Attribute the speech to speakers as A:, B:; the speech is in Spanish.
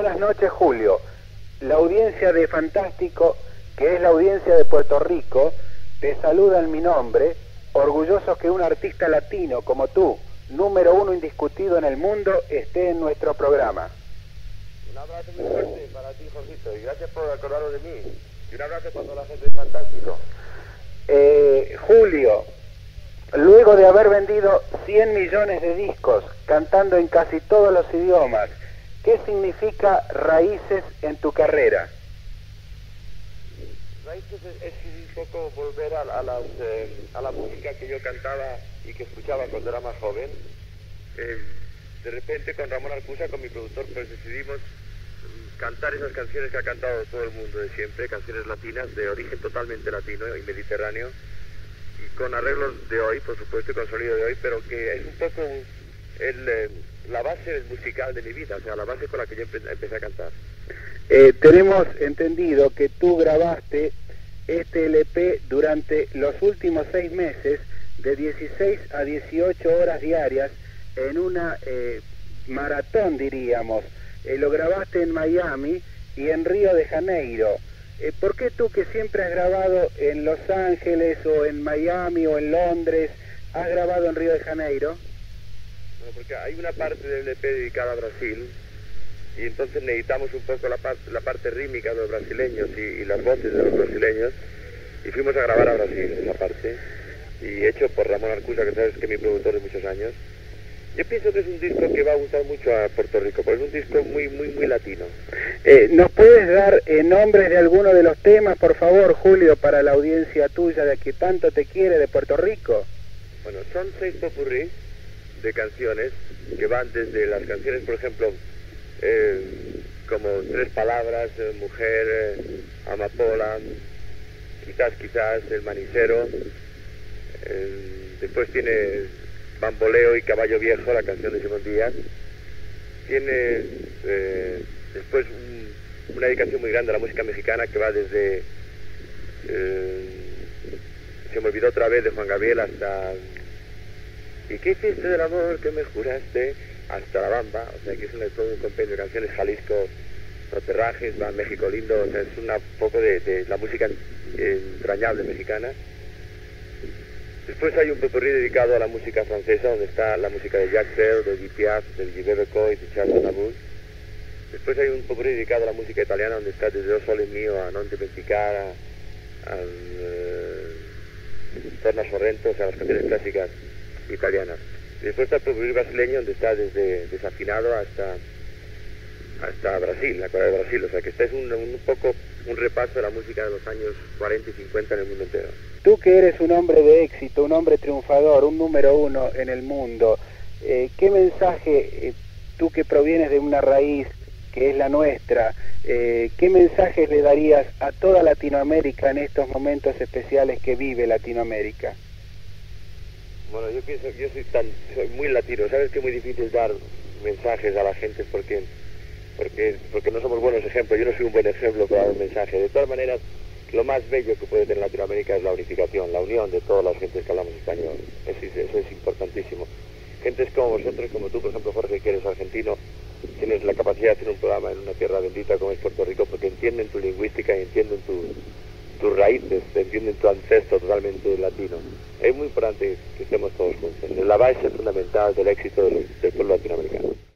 A: Buenas noches, Julio. La audiencia de Fantástico, que es la audiencia de Puerto Rico, te saluda en mi nombre, orgulloso que un artista latino como tú, número uno indiscutido en el mundo, esté en nuestro programa.
B: Un abrazo muy fuerte para ti, Jorgito, y gracias por acordaros de mí. Y un abrazo para toda la gente de Fantástico.
A: Eh, Julio, luego de haber vendido 100 millones de discos, cantando en casi todos los idiomas, ¿qué significa raíces en tu carrera?
B: Raíces es, un poco volver a, a las, eh, a la música que yo cantaba y que escuchaba cuando era más joven. Eh, de repente con Ramón Arcusa, con mi productor, pues decidimos cantar esas canciones que ha cantado todo el mundo de siempre, canciones latinas de origen totalmente latino y mediterráneo, y con arreglos de hoy, por supuesto, y con sonido de hoy, pero que es un poco el, eh, la base musical de mi vida, o sea, la base con la que yo empe- empecé a cantar.
A: Eh, tenemos entendido que tú grabaste este LP durante los últimos seis meses de 16 a 18 horas diarias en una eh, maratón, diríamos. Eh, lo grabaste en Miami y en Río de Janeiro. Eh, ¿Por qué tú que siempre has grabado en Los Ángeles o en Miami o en Londres, has grabado en Río de Janeiro?
B: Bueno, porque hay una parte del EP dedicada a Brasil y entonces necesitamos un poco la, par- la parte rítmica de los brasileños y, y las voces de los brasileños y fuimos a grabar a Brasil esa parte y hecho por Ramón Arcusa, que sabes que es mi productor de muchos años. Yo pienso que es un disco que va a gustar mucho a Puerto Rico, porque es un disco muy, muy, muy latino.
A: Eh, ¿Nos puedes dar eh, nombres de alguno de los temas, por favor, Julio, para la audiencia tuya de que tanto te quiere de Puerto Rico?
B: Bueno, son seis popurrí de canciones que van desde las canciones, por ejemplo, eh, como Tres Palabras, eh, Mujer, eh, Amapola, quizás, quizás, El Manicero. después tiene Bamboleo y Caballo Viejo, la canción de Simón Díaz. Tiene después un- una dedicación muy grande a la música mexicana que va desde... se me olvidó otra vez de Juan Gabriel hasta ¿Y qué hiciste del amor que me juraste? Hasta la bamba, o sea que es un, todo un compendio de canciones, Jalisco, Roterrajes, México lindo, o sea es un poco de, de la música entrañable mexicana. Después hay un popurrí dedicado a la música francesa, donde está la música de Jacques Brel, de Edith Piaf, del Gilbert Becot y de Charles Aznavour. Después hay un popurrí dedicado a la música italiana, donde está desde Dos Soles Mío a Non te Benficara, al eh, Torna Sorrento, o sea, las canciones clásicas italianas. Y después está el popurrí brasileño, donde está desde desafinado hasta hasta Brasil, la Corea de Brasil. O sea, que este es un, un poco un repaso de la música de los años 40 y 50 en el mundo entero.
A: Tú que eres un hombre de éxito, un hombre triunfador, un número uno en el mundo, eh, ¿qué mensaje, eh, tú que provienes de una raíz que es la nuestra, eh, qué mensajes le darías a toda Latinoamérica en estos momentos especiales que vive Latinoamérica?
B: Bueno, yo pienso que yo soy tan, soy muy latino, sabes que es muy difícil dar mensajes a la gente porque, porque, porque no somos buenos ejemplos, yo no soy un buen ejemplo para dar un mensaje. De todas maneras, lo más bello que puede tener Latinoamérica es la unificación, la unión de todas las gentes que hablamos español, eso, es- eso es importantísimo. Gentes como vosotros, como tú, por ejemplo, Jorge, que eres argentino, tienes la capacidad de hacer un programa en una tierra bendita como es Puerto Rico porque entienden tu lingüística y entienden tu, tus raíces, entienden tu ancestro totalmente latino. Es muy importante que estemos todos juntos. Es la base fundamental del éxito del pueblo latinoamericano.